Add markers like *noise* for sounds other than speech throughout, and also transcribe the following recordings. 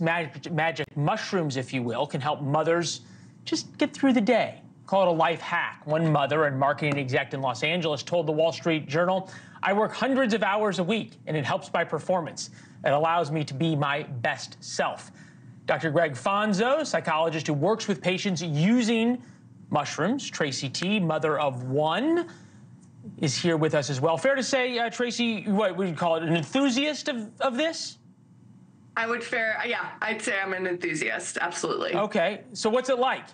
magic, magic mushrooms, if you will, can help mothers just get through the day. Call it a life hack. One mother and marketing exec in Los Angeles told the Wall Street Journal, I work hundreds of hours a week and it helps my performance. It allows me to be my best self. Dr. Greg Fonzo, psychologist who works with patients using mushrooms, Tracey Tee, mother of one, is here with us as well. Fair to say, uh, Tracey, what would you call it, an enthusiast of, of this? I would fair, yeah, I'd say I'm an enthusiast, absolutely. Okay, so what's it like?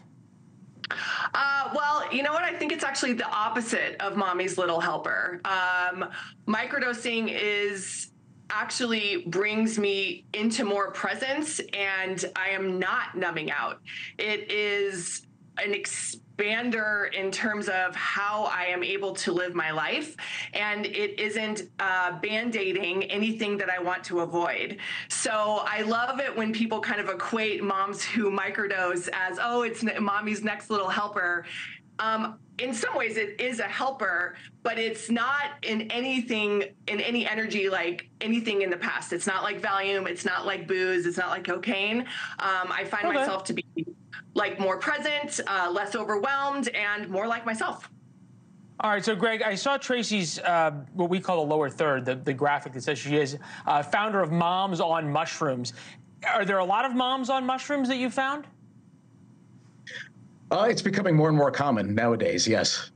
Uh, well, you know what? I think it's actually the opposite of mommy's little helper. Um, microdosing is actually brings me into more presence and I am not numbing out. It is an expander in terms of how I am able to live my life. And it isn't uh, band aiding anything that I want to avoid. So I love it when people kind of equate moms who microdose as, oh, it's mommy's next little helper. Um, in some ways, it is a helper, but it's not in anything, in any energy like anything in the past. It's not like Valium. It's not like booze. It's not like cocaine. Um, I find okay. myself to be like more present, uh, less overwhelmed, and more like myself. All right, so Greg, I saw Tracey's uh, what we call the lower third, the, the graphic that says she is uh, founder of Moms on Mushrooms. Are there a lot of moms on mushrooms that you found? Uh, it's becoming more and more common nowadays. Yes.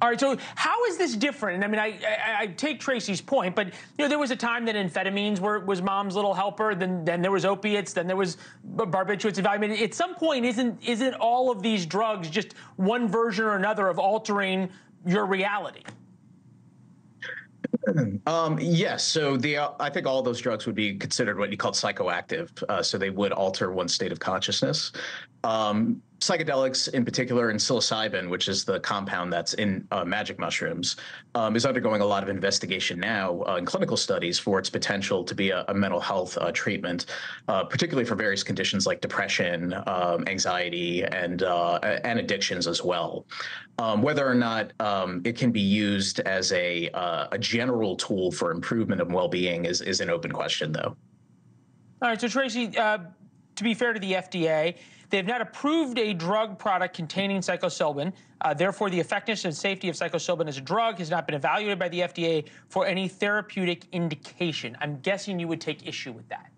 All right, so how is this different? And I mean, I, I, I, take Tracey's point, but you know, there was a time that amphetamines were was mom's little helper. Then then there was opiates. Then there was barbiturates. I mean, at some point, isn't isn't all of these drugs just one version or another of altering your reality? *clears throat* Um, yes. So the uh, I think all those drugs would be considered what you call psychoactive. Uh, so they would alter one's state of consciousness. Um, psychedelics, in particular, and psilocybin, which is the compound that's in uh, magic mushrooms, um, is undergoing a lot of investigation now uh, in clinical studies for its potential to be a, a mental health uh, treatment, uh, particularly for various conditions like depression, um, anxiety, and and addictions as well. Um, whether or not um, it can be used as a a general tool for improvement of well-being is is an open question, though. All right, so Tracey, to be fair to the FDA, they have not approved a drug product containing psilocybin. Uh, therefore, the effectiveness and safety of psilocybin as a drug has not been evaluated by the FDA for any therapeutic indication. I'm guessing you would take issue with that.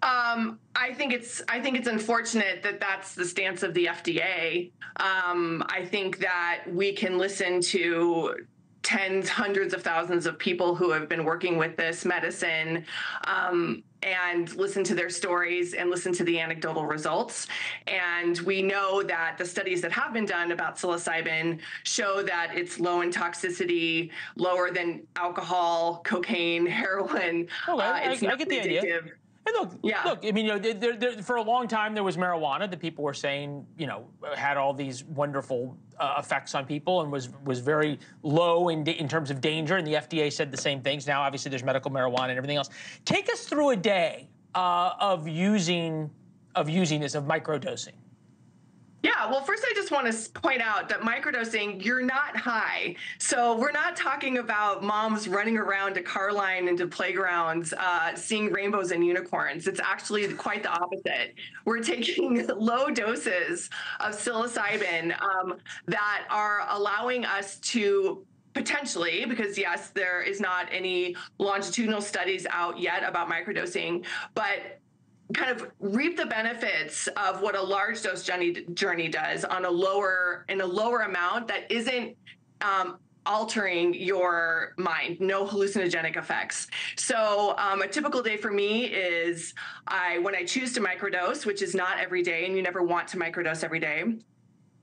Um, I think it's I think it's unfortunate that that's the stance of the FDA. Um, I think that we can listen to tens, hundreds of thousands of people who have been working with this medicine um, and listen to their stories and listen to the anecdotal results. And we know that the studies that have been done about psilocybin show that it's low in toxicity, lower than alcohol, cocaine, *laughs* heroin. Okay, uh, I, I, get the addictive. idea. And look, yeah. look. I mean, you know, there, there, for a long time there was marijuana that people were saying, you know, had all these wonderful uh, effects on people and was was very low in in terms of danger. And the FDA said the same things. Now, obviously, there's medical marijuana and everything else. Take us through a day uh, of using of using this of microdosing. Yeah, well, first I just want to point out that microdosing, you're not high. So we're not talking about moms running around to Carline and to playgrounds uh, seeing rainbows and unicorns. It's actually quite the opposite. We're taking *laughs* low doses of psilocybin um, that are allowing us to potentially because yes there is not any longitudinal studies out yet about microdosing but kind of reap the benefits of what a large dose journey journey does on a lower in a lower amount that isn't um, altering your mind, no hallucinogenic effects. So um, a typical day for me is I when I choose to microdose, which is not every day, and you never want to microdose every day.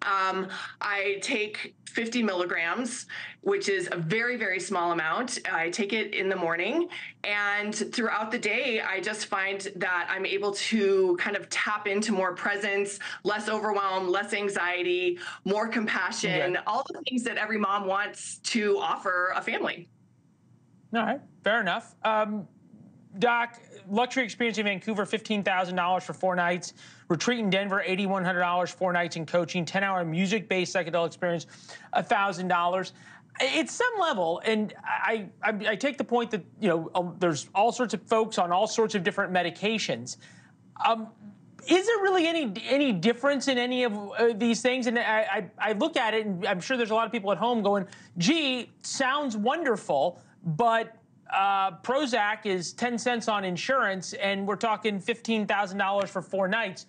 Um, I take 50 milligrams, which is a very, very small amount. I take it in the morning. And throughout the day, I just find that I'm able to kind of tap into more presence, less overwhelm, less anxiety, more compassion, all the things that every mom wants to offer a family. All right, fair enough. Um, Doc, luxury experience in Vancouver, $15,000 for four nights. Retreat in Denver, $8,100, four nights in coaching. 10 hour music based psychedelic experience, $1,000. At some level, and I, I, I take the point that you know um, there's all sorts of folks on all sorts of different medications. Um, is there really any any difference in any of uh, these things? And I, I, I look at it, and I'm sure there's a lot of people at home going, "Gee, sounds wonderful," but uh, Prozac is 10 cents on insurance, and we're talking $15,000 for four nights.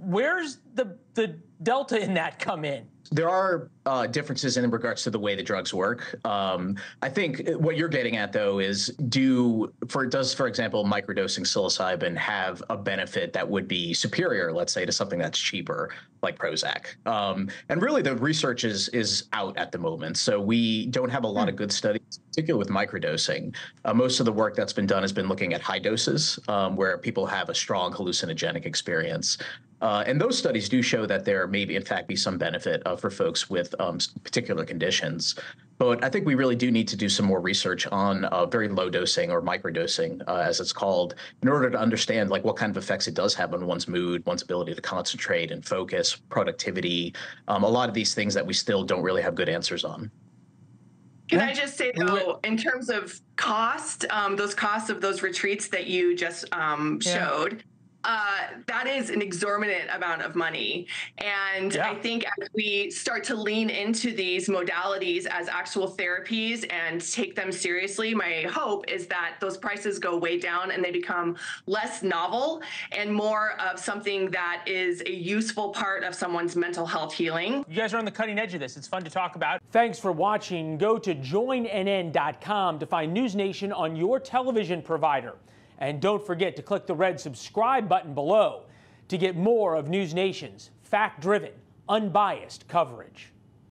Where's the the delta in that come in? There are uh, differences in regards to the way the drugs work. Um, I think what you're getting at, though, is do for does, for example, microdosing psilocybin have a benefit that would be superior, let's say, to something that's cheaper like Prozac? Um, and really, the research is is out at the moment, so we don't have a lot of hmm. good studies, particularly with microdosing. Uh, most of the work that's been done has been looking at high doses, um, where people have a strong hallucinogenic experience. Uh, and those studies do show that there may, be, in fact, be some benefit uh, for folks with um, particular conditions. But I think we really do need to do some more research on uh, very low dosing or microdosing, uh, as it's called, in order to understand like what kind of effects it does have on one's mood, one's ability to concentrate and focus, productivity, um, a lot of these things that we still don't really have good answers on. Can I just say though, in terms of cost, um, those costs of those retreats that you just um, showed, uh, that is an exorbitant amount of money. And yeah. I think as we start to lean into these modalities as actual therapies and take them seriously, my hope is that those prices go way down and they become less novel and more of something that is a useful part of someone's mental health healing. You guys are on the cutting edge of this. It's fun to talk about. Thanks for watching. Go to joinnn.com to find News Nation on your television provider. And don't forget to click the red subscribe button below to get more of News Nation's fact driven, unbiased coverage.